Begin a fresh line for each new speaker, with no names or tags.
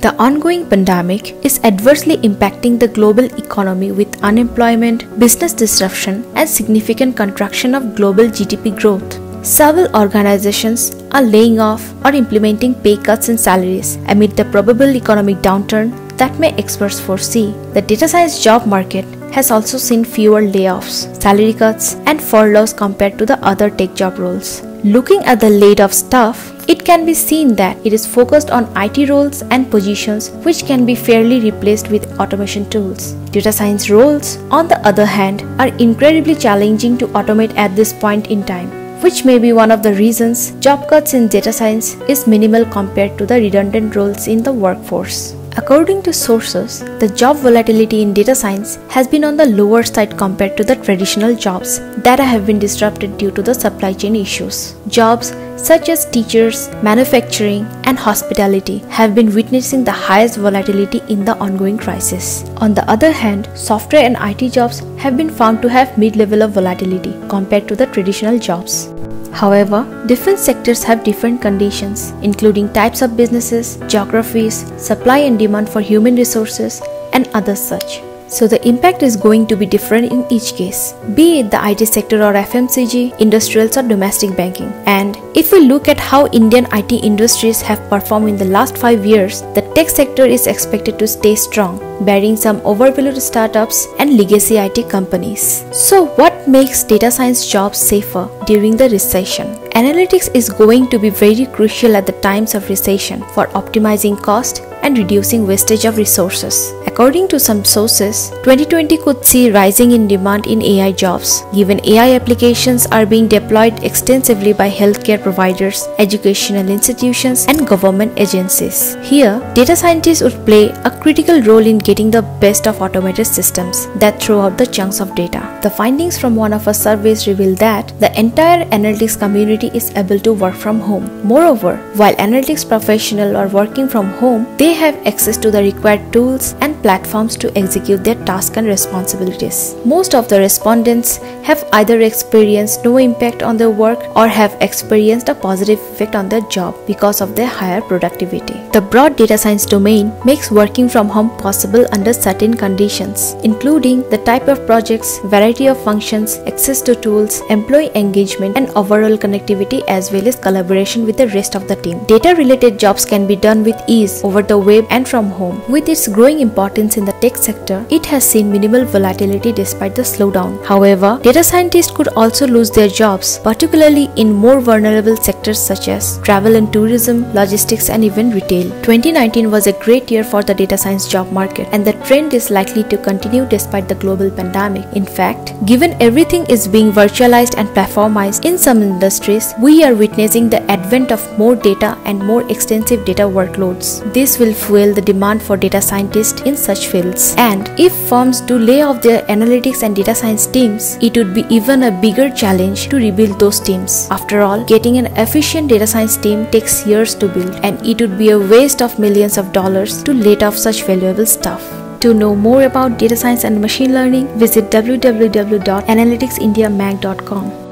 The ongoing pandemic is adversely impacting the global economy with unemployment, business disruption, and significant contraction of global GDP growth. Several organizations are laying off or implementing pay cuts in salaries amid the probable economic downturn that may experts foresee. The data science job market has also seen fewer layoffs, salary cuts, and furloughs compared to the other tech job roles. Looking at the laid off staff, it can be seen that it is focused on IT roles and positions which can be fairly replaced with automation tools. Data science roles, on the other hand, are incredibly challenging to automate at this point in time which may be one of the reasons job cuts in data science is minimal compared to the redundant roles in the workforce. According to sources, the job volatility in data science has been on the lower side compared to the traditional jobs that have been disrupted due to the supply chain issues. Jobs such as teachers, manufacturing, and hospitality have been witnessing the highest volatility in the ongoing crisis. On the other hand, software and IT jobs have been found to have mid level of volatility compared to the traditional jobs. However, different sectors have different conditions, including types of businesses, geographies, supply and demand for human resources, and others such. So the impact is going to be different in each case, be it the IT sector or FMCG, industrials or domestic banking. And if we look at how Indian IT industries have performed in the last 5 years, the tech sector is expected to stay strong, bearing some overvalued startups and legacy IT companies. So what makes data science jobs safer during the recession? Analytics is going to be very crucial at the times of recession for optimizing cost and reducing wastage of resources. According to some sources, 2020 could see rising in demand in AI jobs, given AI applications are being deployed extensively by healthcare providers, educational institutions, and government agencies. Here, data scientists would play a critical role in getting the best of automated systems that throw out the chunks of data. The findings from one of our surveys reveal that the entire analytics community is able to work from home. Moreover, while analytics professionals are working from home, they they have access to the required tools and platforms to execute their tasks and responsibilities. Most of the respondents have either experienced no impact on their work or have experienced a positive effect on their job because of their higher productivity. The broad data science domain makes working from home possible under certain conditions, including the type of projects, variety of functions, access to tools, employee engagement, and overall connectivity as well as collaboration with the rest of the team. Data related jobs can be done with ease over the web and from home. With its growing importance in the tech sector, it has seen minimal volatility despite the slowdown. However, data scientists could also lose their jobs, particularly in more vulnerable sectors such as travel and tourism, logistics, and even retail. 2019 was a great year for the data science job market, and the trend is likely to continue despite the global pandemic. In fact, given everything is being virtualized and platformized in some industries, we are witnessing the advent of more data and more extensive data workloads. This will fuel the demand for data scientists in such fields. And if firms do lay off their analytics and data science teams, it would be even a bigger challenge to rebuild those teams. After all, getting an efficient data science team takes years to build, and it would be a waste of millions of dollars to let off such valuable stuff. To know more about data science and machine learning, visit www.analyticsindiamag.com.